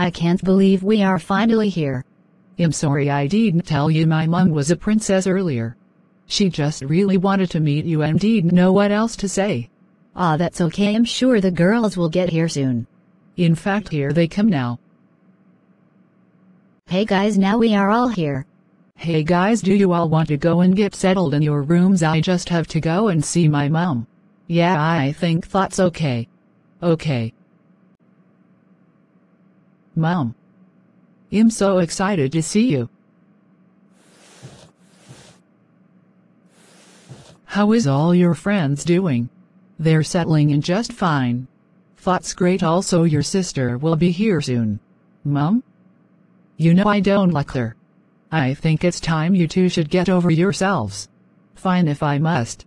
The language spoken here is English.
I can't believe we are finally here. I'm sorry I didn't tell you my mum was a princess earlier. She just really wanted to meet you and didn't know what else to say. Ah, that's okay. I'm sure the girls will get here soon. In fact, here they come now. Hey guys, now we are all here. Hey guys, do you all want to go and get settled in your rooms? I just have to go and see my mom. Yeah, I think that's okay. Okay. Mom. I'm so excited to see you. How is all your friends doing? They're settling in just fine. That's great also your sister will be here soon. Mom? You know I don't like her. I think it's time you two should get over yourselves. Fine if I must.